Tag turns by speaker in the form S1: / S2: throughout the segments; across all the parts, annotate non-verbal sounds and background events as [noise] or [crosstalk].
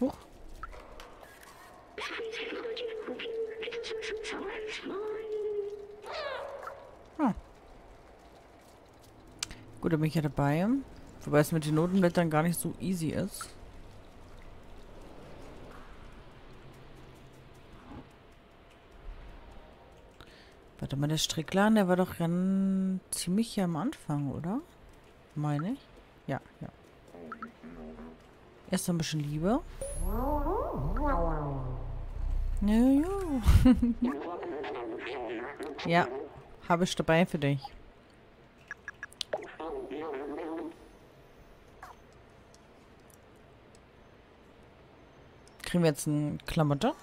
S1: Huch. Ah. Gut, da bin ich ja dabei. Wobei es mit den Notenblättern gar nicht so easy ist. Warte mal, der Stricklan, der war doch dann ziemlich hier am Anfang, oder? Meine ich? Ja, ja. Erst ein bisschen Liebe. Ja, [laughs] ja. habe ich dabei für dich. Kriegen wir jetzt ein Klamotte?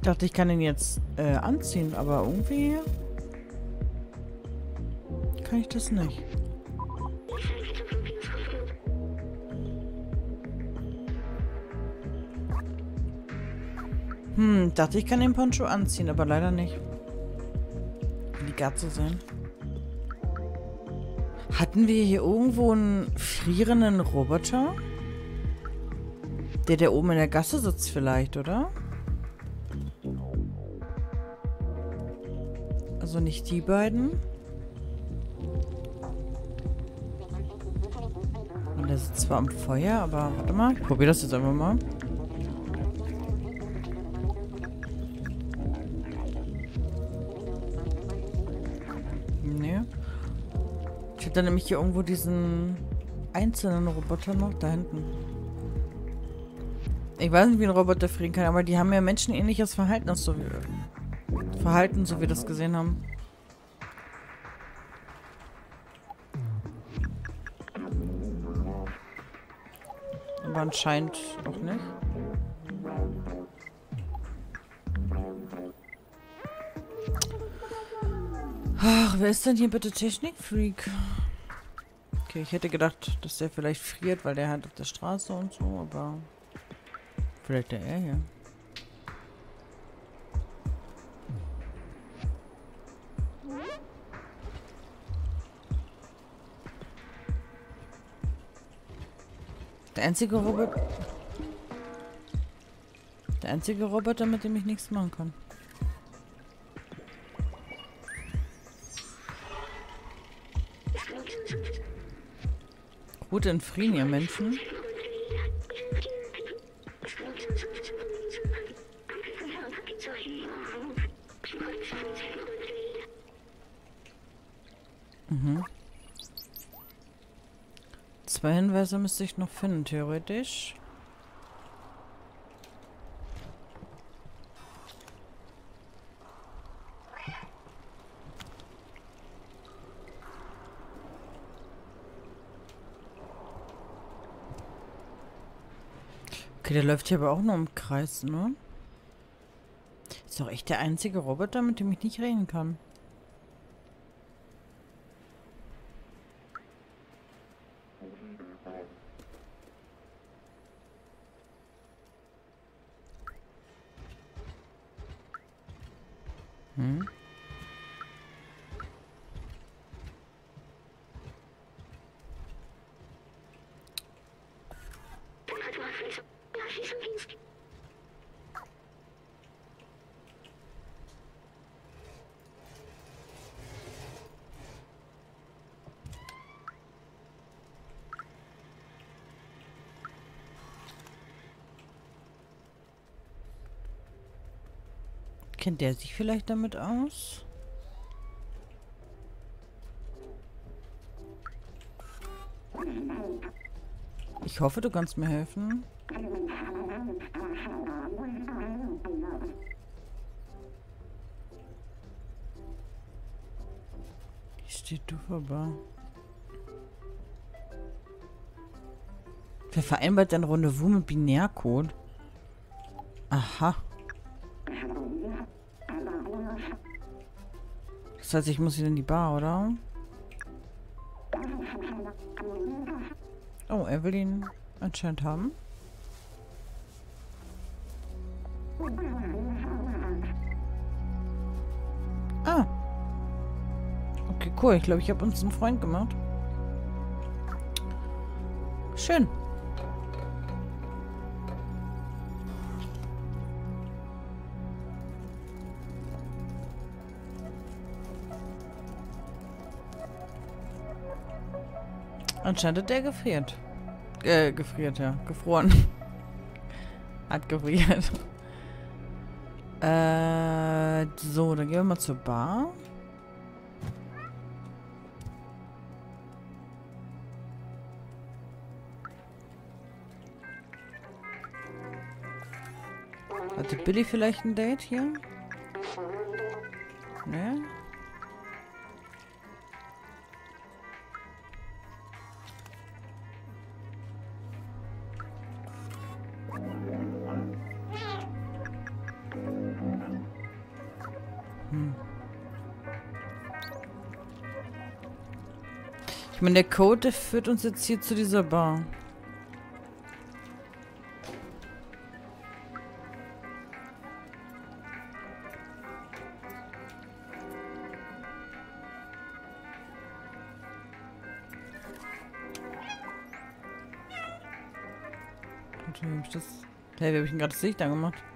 S1: Ich dachte, ich kann ihn jetzt äh, anziehen, aber irgendwie kann ich das nicht. Hm, dachte ich kann den Poncho anziehen, aber leider nicht. Die Gatze sehen. Hatten wir hier irgendwo einen frierenden Roboter? Der, der oben in der Gasse sitzt vielleicht, oder? Also nicht die beiden. Und der sitzt zwar am Feuer, aber warte mal. Ich probiere das jetzt einfach mal. Nee. Ich hätte nämlich hier irgendwo diesen einzelnen Roboter noch da hinten. Ich weiß nicht, wie ein Roboter frieren kann, aber die haben ja menschenähnliches Verhalten, so wie Verhalten, so wie wir das gesehen haben. Aber anscheinend auch nicht. Ach, wer ist denn hier bitte Technikfreak? Okay, ich hätte gedacht, dass der vielleicht friert, weil der halt auf der Straße und so, aber vielleicht der er hier. Der einzige Roboter... Der einzige Roboter, mit dem ich nichts machen kann. Gut entfrieren ihr Menschen. Zwei Hinweise müsste ich noch finden, theoretisch. Okay, der läuft hier aber auch nur im Kreis, ne? Ist doch echt der einzige Roboter, mit dem ich nicht reden kann. Hm? Kennt der sich vielleicht damit aus? Ich hoffe, du kannst mir helfen. Hier steht du vorbei. Wer vereinbart dein Rendezvous mit Binärcode? Aha. Das heißt, ich muss wieder in die Bar, oder? Oh, er will ihn anscheinend haben. Ah. Okay, cool. Ich glaube, ich habe uns einen Freund gemacht. Schön. Anscheinend hat der gefriert. Äh, gefriert, ja. Gefroren. [laughs] hat gefriert. [laughs] äh, so, dann gehen wir mal zur Bar. Hatte Billy vielleicht ein Date hier? Ich meine, der Code der führt uns jetzt hier zu dieser Bar. Warte, wie hab ich das... Hey, wie hab ich denn gerade das Licht angemacht?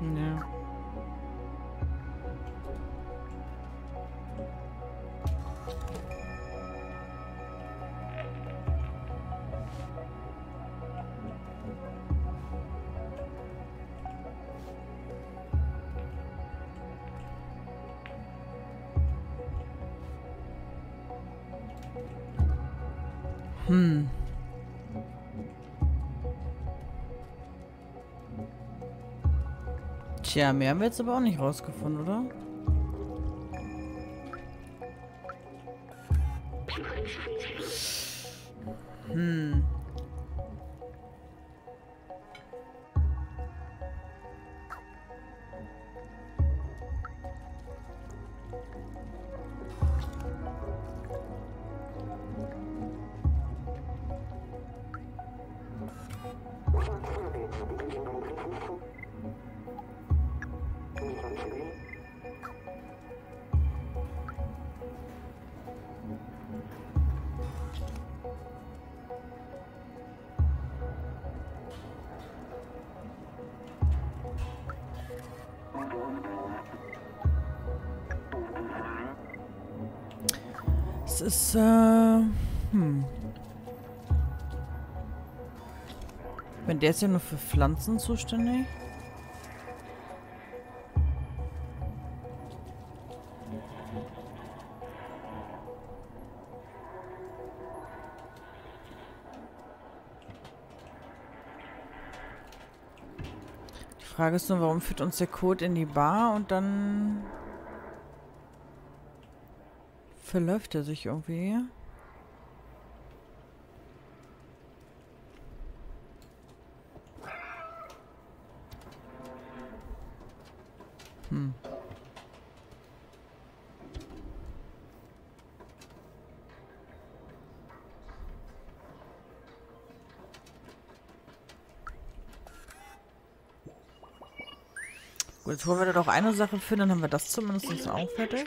S1: Ja. Hm. Tja, mehr haben wir jetzt aber auch nicht rausgefunden, oder? Hm. Es ist, äh, hm. Wenn der ist ja nur für Pflanzen zuständig. Die Frage ist nur, warum führt uns der Code in die Bar und dann verläuft er sich irgendwie. Hm. Gut, jetzt holen wir da doch eine Sache für, dann haben wir das zumindest auch fertig.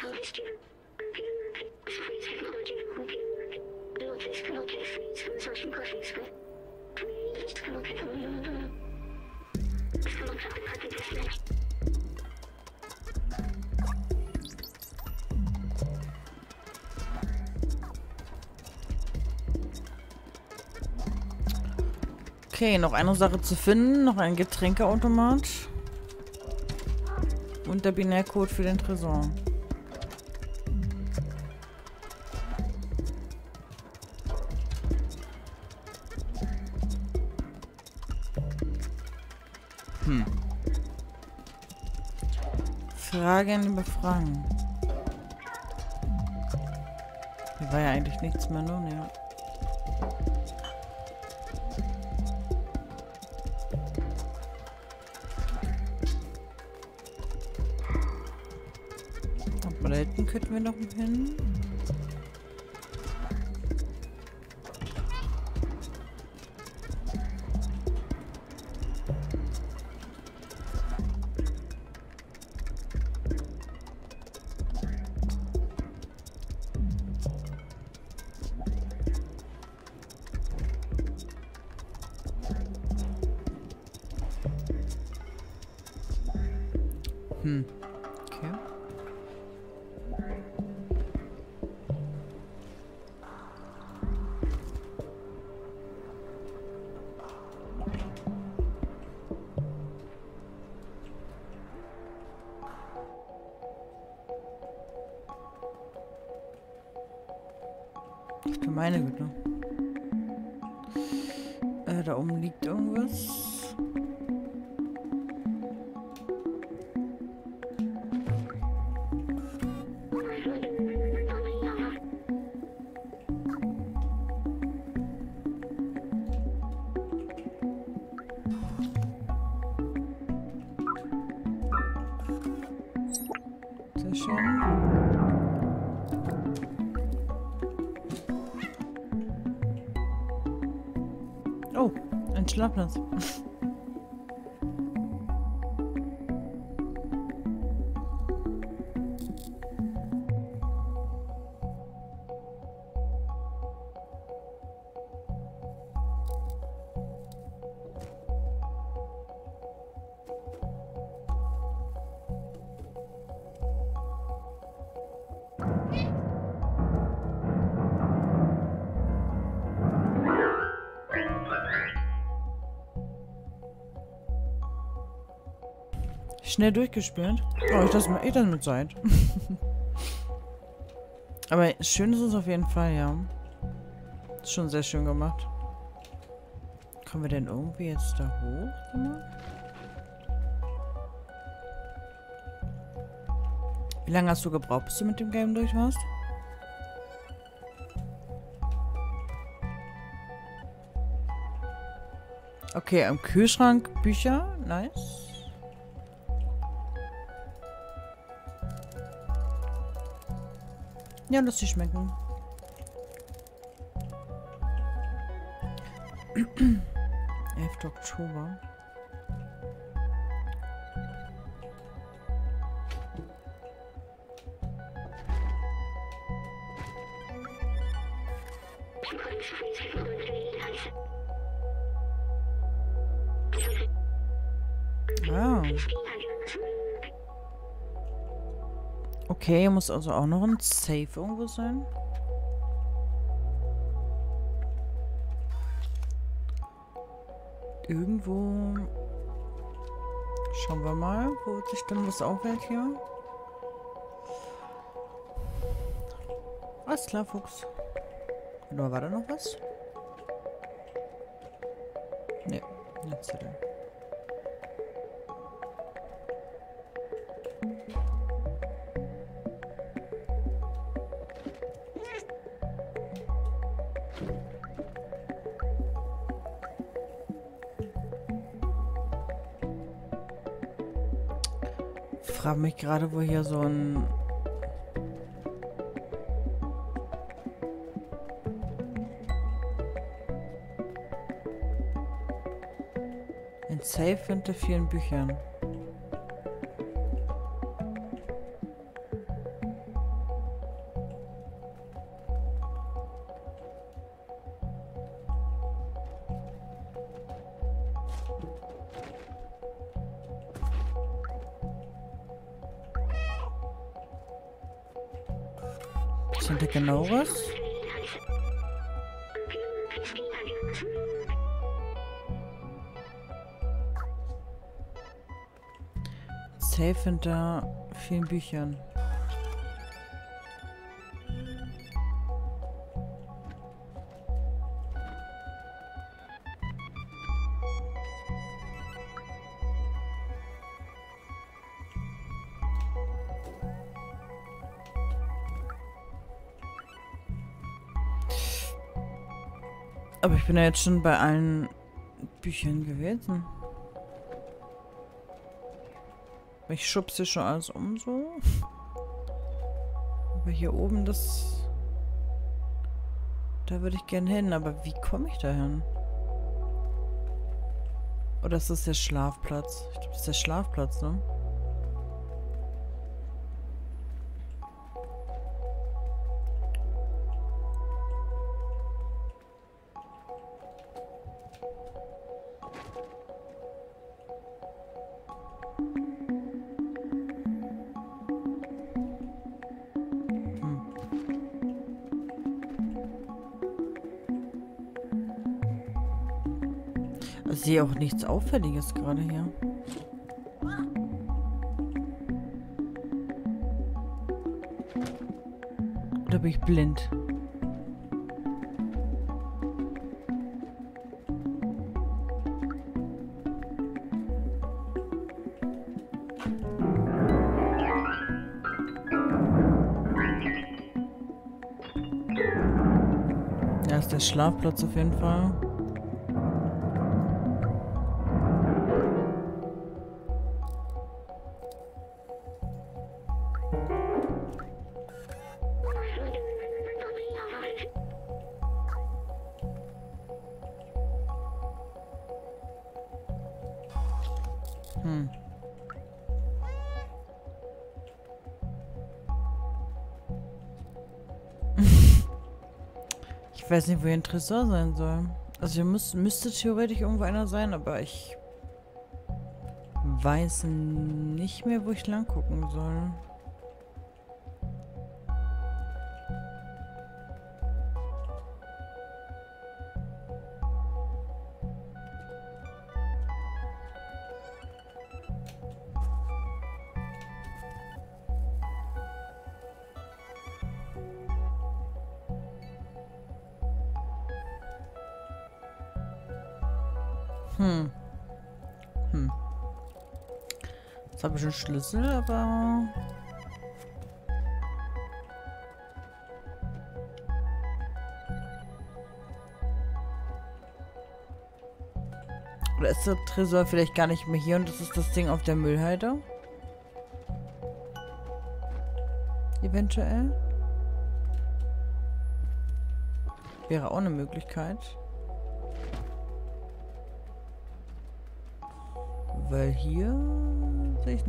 S1: Okay, noch eine Sache zu finden. Noch ein Getränkeautomat. Und der Binärcode für den Tresor. Hm. Fragen über Fragen. Hier war ja eigentlich nichts mehr nun, ja. Könnten wir noch hin. Meine Güte. Äh, da oben liegt irgendwas. Oh, ein Schlafplatz. Schnell durchgespielt. Oh, ich das, ich das mit Zeit. [laughs] Aber schön ist es auf jeden Fall, ja. Ist schon sehr schön gemacht. Kommen wir denn irgendwie jetzt da hoch? Wie lange hast du gebraucht, bis du mit dem Game durch warst? Okay, am Kühlschrank Bücher. Nice. Ja, lass sie schmecken. [clears throat] 11. Oktober. Ah. Okay, muss also auch noch ein Safe irgendwo sein. Irgendwo. Schauen wir mal, wo sich denn was aufhält hier. Alles klar, Fuchs. Oder war da noch was? Ne, jetzt frage mich gerade, wo hier so ein... Ein Safe hinter vielen Büchern. Genau was? Safe hinter vielen Büchern. Aber ich bin ja jetzt schon bei allen Büchern gewesen. Ich schubse schon alles um so. Aber hier oben das... Da würde ich gerne hin, aber wie komme ich da hin? Oder ist das der Schlafplatz? Ich glaube, das ist der Schlafplatz, ne? Ich sehe auch nichts Auffälliges gerade hier. Oder bin ich blind? Ja, ist der Schlafplatz auf jeden Fall. Ich weiß nicht, wo hier ein Tresor sein soll. Also hier muss, müsste theoretisch irgendwo einer sein, aber ich weiß nicht mehr, wo ich lang gucken soll. Ich einen Schlüssel, aber... Oder ist der Tresor vielleicht gar nicht mehr hier und das ist das Ding auf der Müllhalde? Eventuell? Wäre auch eine Möglichkeit. Weil hier sehe ich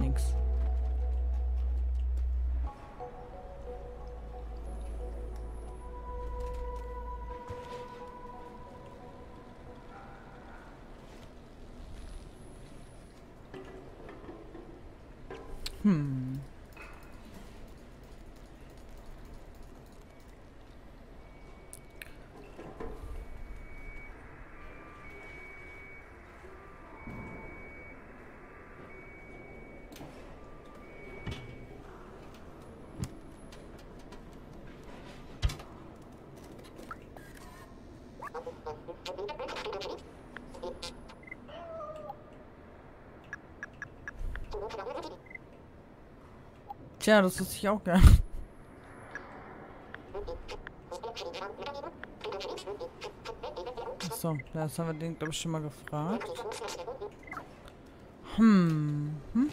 S1: Tja, das wusste ich auch nicht. So, das haben wir den, glaube ich, schon mal gefragt. Hm. hm?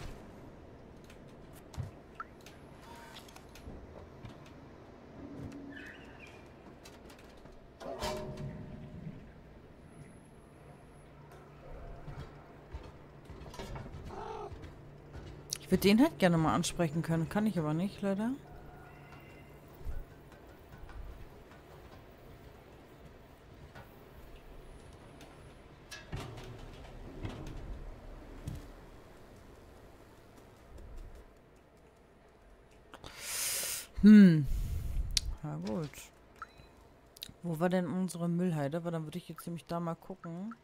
S1: Ich würde den halt gerne mal ansprechen können. Kann ich aber nicht, leider. Hm. Na gut. Wo war denn unsere Müllheide? Aber dann würde ich jetzt nämlich da mal gucken.